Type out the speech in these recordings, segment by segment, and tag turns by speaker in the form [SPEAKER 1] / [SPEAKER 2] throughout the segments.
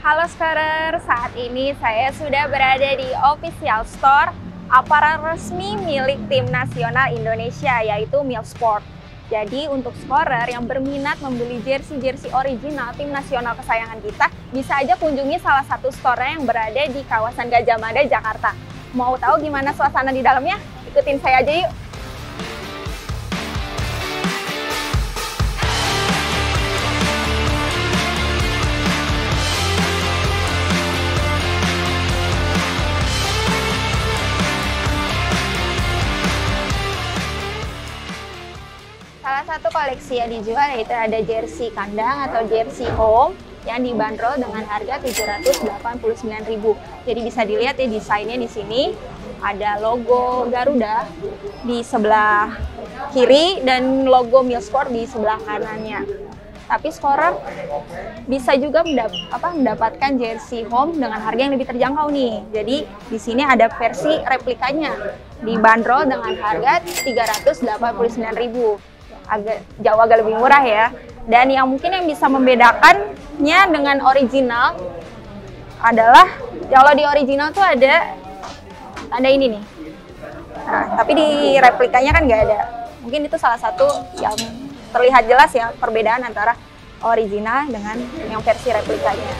[SPEAKER 1] Halo Scorer, saat ini saya sudah berada di official store aparat resmi milik tim nasional Indonesia yaitu Milsport. Jadi untuk scorer yang berminat membeli jersey-jersey original tim nasional kesayangan kita, bisa aja kunjungi salah satu store yang berada di kawasan Gajah Mada, Jakarta. Mau tahu gimana suasana di dalamnya? Ikutin saya aja yuk. Satu koleksi yang dijual yaitu ada jersey kandang atau jersey home yang dibanderol dengan harga 789.000. Jadi bisa dilihat ya desainnya di sini ada logo Garuda di sebelah kiri dan logo Milsport di sebelah kanannya. Tapi scorer bisa juga mendap apa, mendapatkan jersey home dengan harga yang lebih terjangkau nih. Jadi di sini ada versi replikanya dibanderol dengan harga 389.000 agak jauh agak lebih murah ya. Dan yang mungkin yang bisa membedakannya dengan original adalah kalau di original tuh ada ada ini nih. Nah, tapi di replikanya kan nggak ada. Mungkin itu salah satu yang terlihat jelas ya perbedaan antara original dengan yang versi replikanya.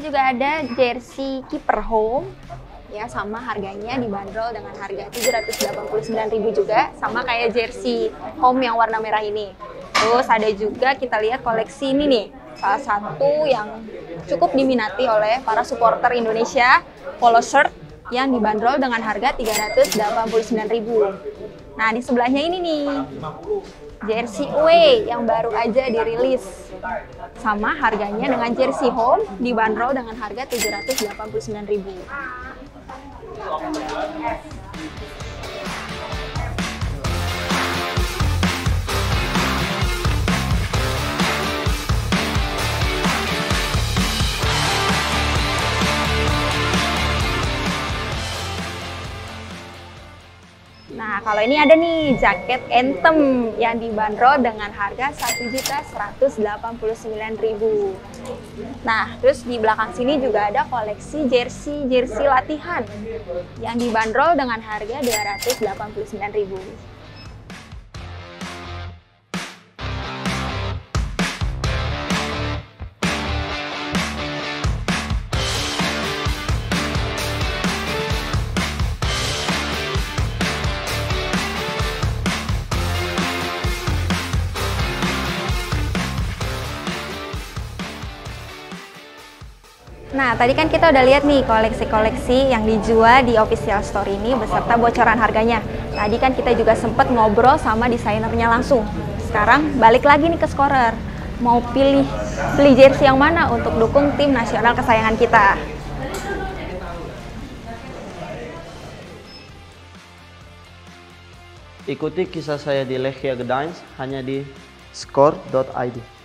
[SPEAKER 1] Juga ada jersey kiper home ya sama harganya dibanderol dengan harga 789.000 juga sama kayak jersey home yang warna merah ini. Terus ada juga kita lihat koleksi ini nih salah satu yang cukup diminati oleh para supporter Indonesia polo shirt yang dibanderol dengan harga 389.000. Nah, di sebelahnya ini nih jersey away yang baru aja dirilis. Sama harganya dengan jersey home dibanderol dengan harga 789.000. Nah, kalau ini ada nih jaket Anthem yang dibanderol dengan harga Rp1.189.000. Nah, terus di belakang sini juga ada koleksi jersey-jersey latihan yang dibanderol dengan harga Rp289.000. Nah, tadi kan kita udah lihat nih koleksi-koleksi yang dijual di official store ini beserta bocoran harganya. Tadi kan kita juga sempat ngobrol sama desainernya langsung. Sekarang balik lagi nih ke scorer. Mau pilih beli jersey yang mana untuk dukung tim nasional kesayangan kita?
[SPEAKER 2] Ikuti kisah saya di Lechia Gdańsk hanya di score.id.